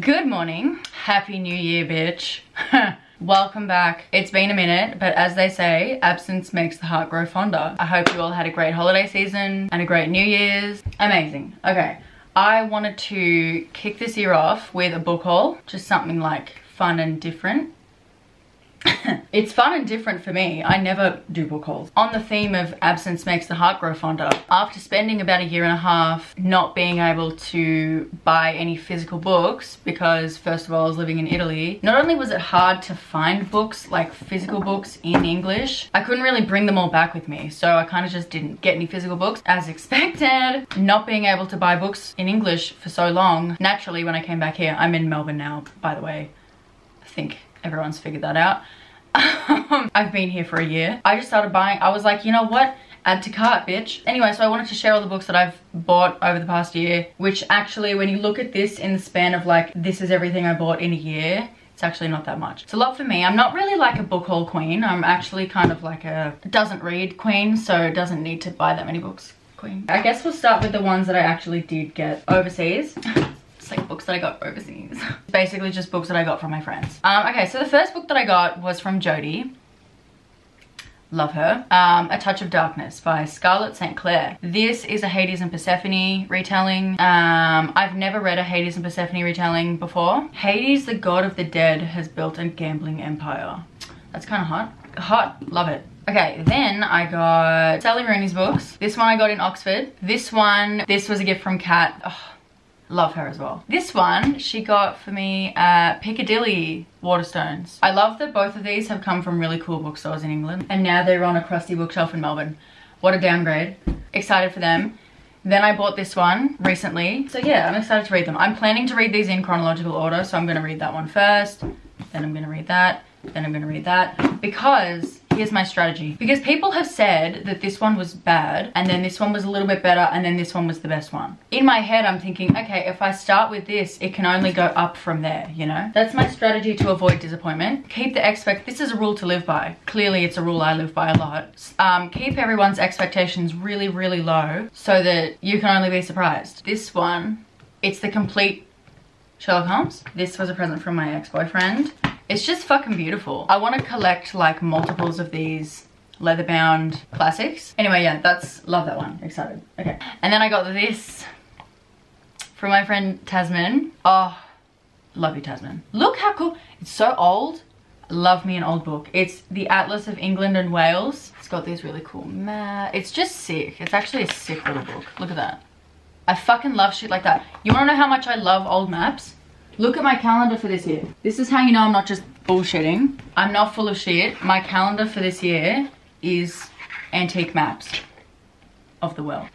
Good morning. Happy New Year, bitch. Welcome back. It's been a minute, but as they say, absence makes the heart grow fonder. I hope you all had a great holiday season and a great New Year's. Amazing. Okay, I wanted to kick this year off with a book haul, just something like fun and different. it's fun and different for me. I never do book hauls. On the theme of absence makes the heart grow fonder, after spending about a year and a half not being able to buy any physical books because first of all I was living in Italy, not only was it hard to find books, like physical books in English, I couldn't really bring them all back with me. So I kind of just didn't get any physical books as expected. Not being able to buy books in English for so long, naturally when I came back here, I'm in Melbourne now, by the way. I think everyone's figured that out. I've been here for a year. I just started buying, I was like, you know what? Add to cart, bitch. Anyway, so I wanted to share all the books that I've bought over the past year, which actually, when you look at this in the span of like, this is everything I bought in a year, it's actually not that much. It's a lot for me. I'm not really like a book haul queen. I'm actually kind of like a doesn't read queen, so doesn't need to buy that many books queen. I guess we'll start with the ones that I actually did get overseas. It's like books that I got overseas. Basically just books that I got from my friends. Um, okay, so the first book that I got was from Jodie. Love her. Um, a Touch of Darkness by Scarlett St. Clair. This is a Hades and Persephone retelling. Um, I've never read a Hades and Persephone retelling before. Hades, the god of the dead, has built a gambling empire. That's kind of hot. Hot. Love it. Okay, then I got Sally Rooney's books. This one I got in Oxford. This one, this was a gift from Kat. Love her as well. This one she got for me at Piccadilly Waterstones. I love that both of these have come from really cool bookstores in England and now they're on a crusty bookshelf in Melbourne. What a downgrade. Excited for them. Then I bought this one recently. So yeah, I'm excited to read them. I'm planning to read these in chronological order. So I'm going to read that one first. Then I'm going to read that. Then I'm going to read that. Because here's my strategy. Because people have said that this one was bad and then this one was a little bit better and then this one was the best one. In my head, I'm thinking, okay, if I start with this, it can only go up from there, you know? That's my strategy to avoid disappointment. Keep the expect, this is a rule to live by. Clearly it's a rule I live by a lot. Um, keep everyone's expectations really, really low so that you can only be surprised. This one, it's the complete Sherlock Holmes. This was a present from my ex-boyfriend. It's just fucking beautiful. I want to collect like multiples of these leather bound classics. Anyway, yeah, that's, love that one. Excited. Okay. And then I got this from my friend Tazmyn. Oh, love you Tazmyn. Look how cool. It's so old. Love me an old book. It's the Atlas of England and Wales. It's got these really cool maps. It's just sick. It's actually a sick little book. Look at that. I fucking love shit like that. You wanna know how much I love old maps? Look at my calendar for this year. This is how you know I'm not just bullshitting. I'm not full of shit. My calendar for this year is antique maps of the world.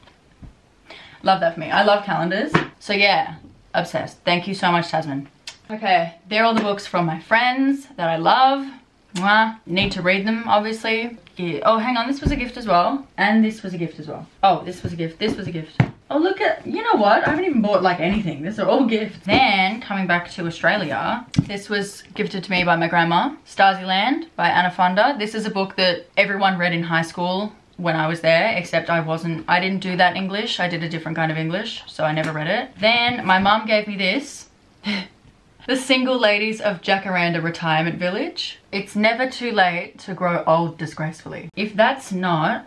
Love that for me. I love calendars. So yeah, obsessed. Thank you so much, Tazmyn. Okay, they're all the books from my friends that I love. Mwah. Need to read them, obviously. Yeah. Oh, hang on, this was a gift as well. And this was a gift as well. Oh, this was a gift, this was a gift. Oh, look at, you know what? I haven't even bought like anything. These are all gifts. Then, coming back to Australia, this was gifted to me by my grandma. Stasiland by Anna Funder. This is a book that everyone read in high school when I was there, except I wasn't, I didn't do that English. I did a different kind of English, so I never read it. Then my mom gave me this. the Single Ladies of Jacaranda Retirement Village. It's never too late to grow old disgracefully. If that's not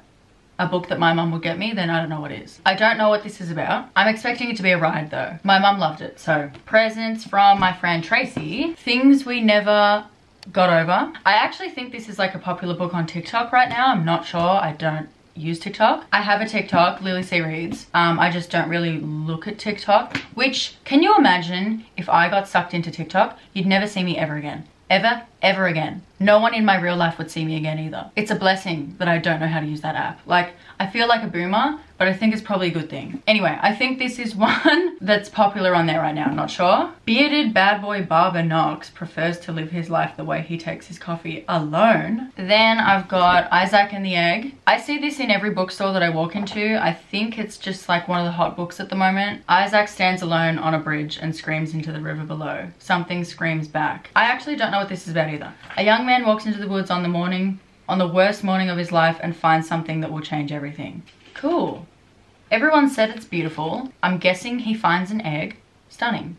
a book that my mum would get me, then I don't know what is. I don't know what this is about. I'm expecting it to be a ride though. My mum loved it, so. Presents from my friend Tracy. Things we never got over. I actually think this is like a popular book on TikTok right now. I'm not sure. I don't use TikTok. I have a TikTok, Lily C Reads. Um, I just don't really look at TikTok, which can you imagine if I got sucked into TikTok, you'd never see me ever again. Ever, ever again. No one in my real life would see me again either. It's a blessing that I don't know how to use that app. Like, I feel like a boomer, but I think it's probably a good thing. Anyway, I think this is one that's popular on there right now, I'm not sure. Bearded bad boy Barber Knox prefers to live his life the way he takes his coffee alone. Then I've got Isaac and the Egg. I see this in every bookstore that I walk into. I think it's just like one of the hot books at the moment. Isaac stands alone on a bridge and screams into the river below. Something screams back. I actually don't know what this is about either. A young man walks into the woods on the morning on the worst morning of his life and finds something that will change everything. Cool. Everyone said it's beautiful. I'm guessing he finds an egg. Stunning.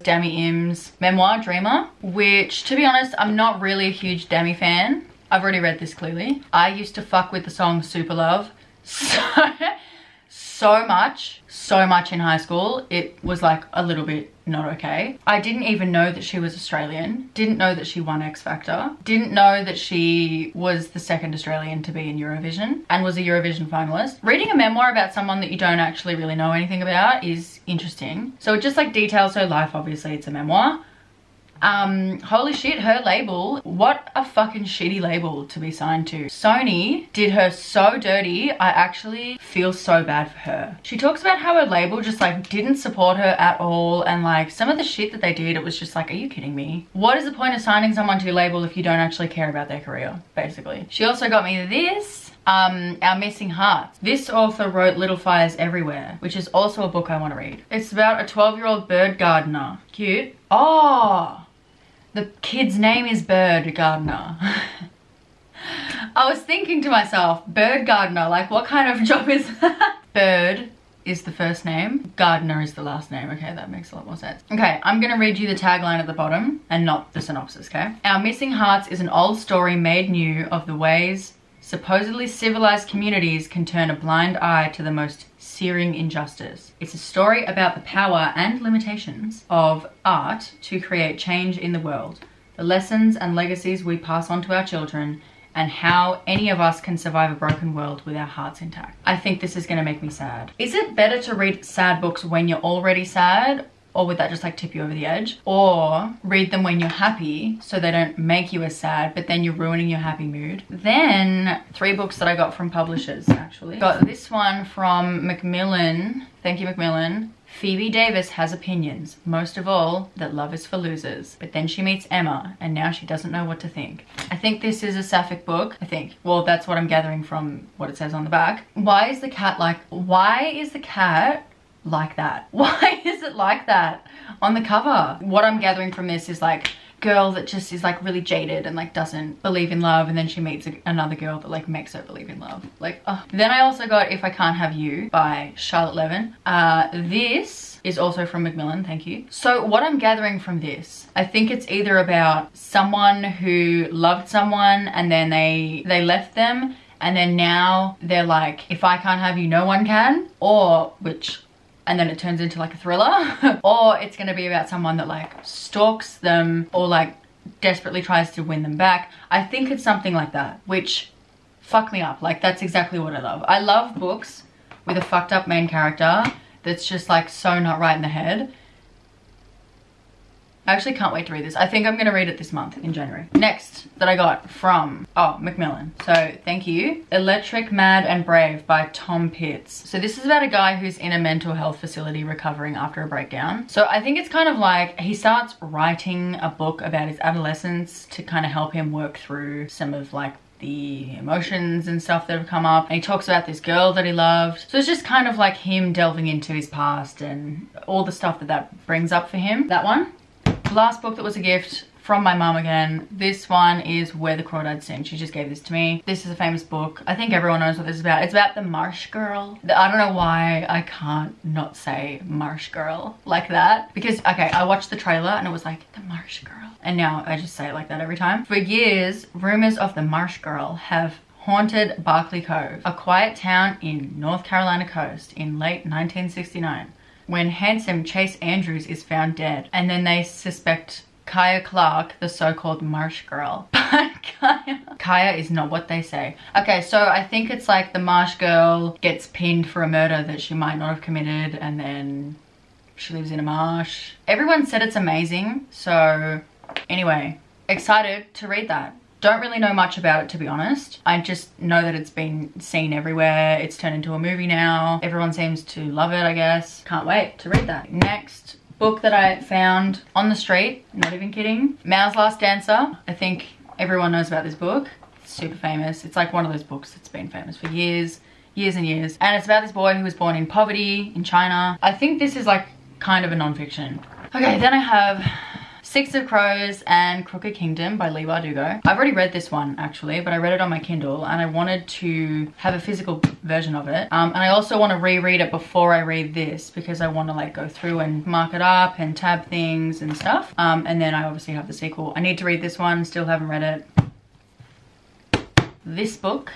Dami Im's memoir, Dreamer, which to be honest, I'm not really a huge Dami fan. I've already read this clearly. I used to fuck with the song Super Love so, so much, so much in high school. It was like a little bit not okay. I didn't even know that she was Australian. Didn't know that she won X Factor. Didn't know that she was the second Australian to be in Eurovision and was a Eurovision finalist. Reading a memoir about someone that you don't actually really know anything about is interesting. So it just like details her life, obviously it's a memoir. Um, holy shit, her label, what a fucking shitty label to be signed to. Sony did her so dirty, I actually feel so bad for her. She talks about how her label just like didn't support her at all and like some of the shit that they did, it was just like, are you kidding me? What is the point of signing someone to your label if you don't actually care about their career, basically? She also got me this um, Our Missing Hearts. This author wrote Little Fires Everywhere, which is also a book I want to read. It's about a 12 year old bird gardener. Cute. Oh, the kid's name is Bird Gardner. I was thinking to myself, Bird Gardener, like what kind of job is that? Bird is the first name, Gardner is the last name. Okay, that makes a lot more sense. Okay, I'm gonna read you the tagline at the bottom and not the synopsis, okay? Our Missing Hearts is an old story made new of the ways supposedly civilized communities can turn a blind eye to the most searing injustice. It's a story about the power and limitations of art to create change in the world, the lessons and legacies we pass on to our children, and how any of us can survive a broken world with our hearts intact. I think this is gonna make me sad. Is it better to read sad books when you're already sad or would that just like tip you over the edge? Or read them when you're happy so they don't make you as sad, but then you're ruining your happy mood. Then three books that I got from publishers actually. Got this one from Macmillan. Thank you, Macmillan. Phoebe Davis has opinions, most of all that love is for losers. But then she meets Emma and now she doesn't know what to think. I think this is a sapphic book, I think. Well, that's what I'm gathering from what it says on the back. Why is the cat like, why is the cat like that? Why is it like that on the cover? What I'm gathering from this is like girl that just is like really jaded and like doesn't believe in love and then she meets another girl that like makes her believe in love like oh. then i also got if i can't have you by charlotte levin uh this is also from macmillan thank you so what i'm gathering from this i think it's either about someone who loved someone and then they they left them and then now they're like if i can't have you no one can or which and then it turns into like a thriller. Or it's going to be about someone that like stalks them or like desperately tries to win them back. I think it's something like that which fuck me up. Like that's exactly what i love. I love books with a fucked up main character that's just like so not right in the head I actually can't wait to read this. I think I'm going to read it this month in January. Next that I got from, oh, Macmillan. So thank you. Electric, Mad and Brave by Tom Pitts. So this is about a guy who's in a mental health facility recovering after a breakdown. So I think it's kind of like he starts writing a book about his adolescence to kind of help him work through some of like the emotions and stuff that have come up. And he talks about this girl that he loved. So it's just kind of like him delving into his past and all the stuff that that brings up for him. That one last book that was a gift from my mom again. This one is Where the Crawdads Sing. She just gave this to me. This is a famous book. I think everyone knows what this is about. It's about the Marsh Girl. I don't know why I can't not say Marsh Girl like that. Because, okay, I watched the trailer and it was like, the Marsh Girl. And now I just say it like that every time. For years, rumors of the Marsh Girl have haunted Barkley Cove, a quiet town in North Carolina coast in late 1969 when handsome Chase Andrews is found dead. And then they suspect Kya Clark, the so-called Marsh girl. But Kya, Kya is not what they say. Okay, so I think it's like the Marsh girl gets pinned for a murder that she might not have committed and then she lives in a marsh. Everyone said it's amazing, so anyway, excited to read that. Don't really know much about it to be honest. I just know that it's been seen everywhere. It's turned into a movie now. Everyone seems to love it, I guess. Can't wait to read that. Next book that I found on the street, not even kidding. Mao's Last Dancer. I think everyone knows about this book. It's super famous. It's like one of those books that's been famous for years, years and years. And it's about this boy who was born in poverty in China. I think this is like kind of a non-fiction. Okay, then I have Six of Crows and Crooked Kingdom by Leigh Bardugo. I've already read this one actually, but I read it on my Kindle and I wanted to have a physical version of it. Um, and I also want to reread it before I read this because I want to like go through and mark it up and tab things and stuff. Um, and then I obviously have the sequel. I need to read this one, still haven't read it. This book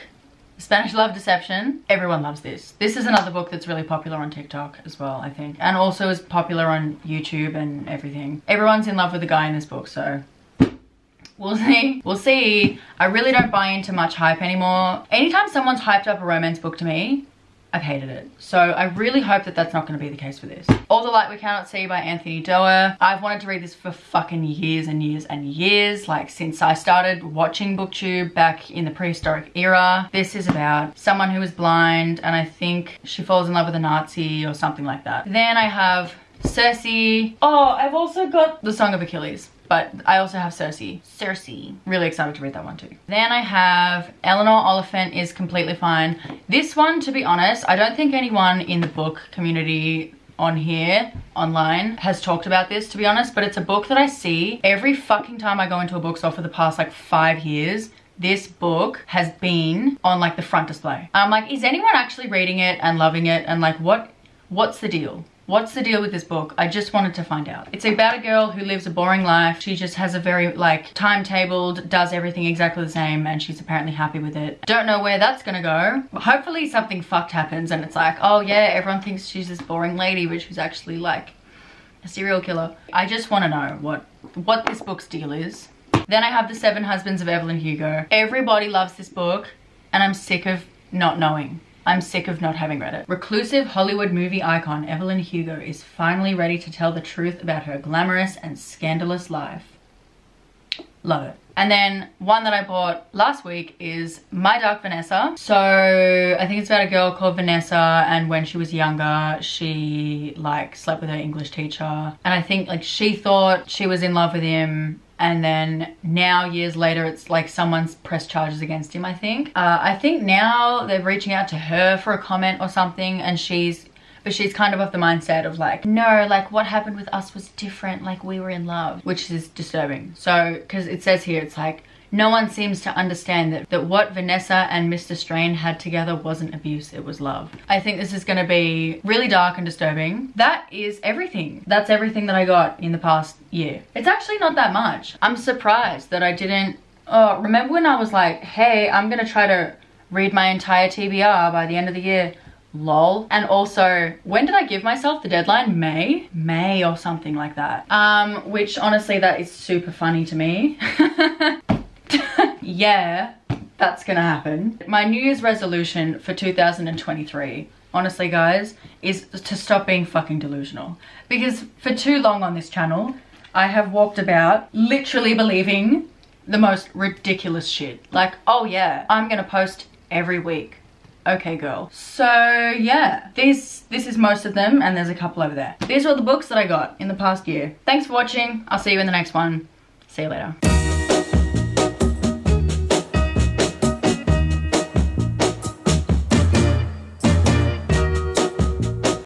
Spanish Love Deception. Everyone loves this. This is another book that's really popular on TikTok as well, I think. And also is popular on YouTube and everything. Everyone's in love with the guy in this book, so We'll see. We'll see. I really don't buy into much hype anymore. Anytime someone's hyped up a romance book to me, I've hated it. So I really hope that that's not going to be the case for this. All the Light We Cannot See by Anthony Doerr. I've wanted to read this for fucking years and years and years. Like since I started watching booktube back in the prehistoric era. This is about someone who is blind and I think she falls in love with a Nazi or something like that. Then I have Circe. Oh, I've also got The Song of Achilles but I also have Circe. Circe. Really excited to read that one too. Then I have Eleanor Oliphant is Completely Fine. This one, to be honest, I don't think anyone in the book community on here online has talked about this to be honest but it's a book that I see every fucking time I go into a bookstore for the past like five years this book has been on like the front display. I'm like, is anyone actually reading it and loving it? And like, what, what's the deal? What's the deal with this book? I just wanted to find out. It's about a girl who lives a boring life. She just has a very like timetabled, does everything exactly the same and she's apparently happy with it. Don't know where that's gonna go. But hopefully something fucked happens and it's like, oh yeah, everyone thinks she's this boring lady but she's actually like a serial killer. I just wanna know what, what this book's deal is. Then I have The Seven Husbands of Evelyn Hugo. Everybody loves this book and I'm sick of not knowing. I'm sick of not having read it. Reclusive Hollywood movie icon Evelyn Hugo is finally ready to tell the truth about her glamorous and scandalous life. Love it. And then one that I bought last week is My Dark Vanessa. So I think it's about a girl called Vanessa and when she was younger, she like slept with her English teacher. And I think like she thought she was in love with him and then now years later it's like someone's pressed charges against him I think. Uh, I think now they're reaching out to her for a comment or something and she's but she's kind of of the mindset of like no like what happened with us was different like we were in love which is disturbing so because it says here it's like no one seems to understand that, that what Vanessa and Mr. Strane had together wasn't abuse, it was love. I think this is gonna be really dark and disturbing. That is everything. That's everything that I got in the past year. It's actually not that much. I'm surprised that I didn't, oh, remember when I was like, hey, I'm gonna try to read my entire TBR by the end of the year lol and also when did i give myself the deadline may may or something like that um which honestly that is super funny to me yeah, that's gonna happen. My New Year's resolution for 2023, honestly guys, is to stop being fucking delusional. Because for too long on this channel, I have walked about literally believing the most ridiculous shit. Like, oh yeah, I'm gonna post every week. Okay, girl. So yeah, this, this is most of them and there's a couple over there. These are all the books that I got in the past year. Thanks for watching. I'll see you in the next one. See you later.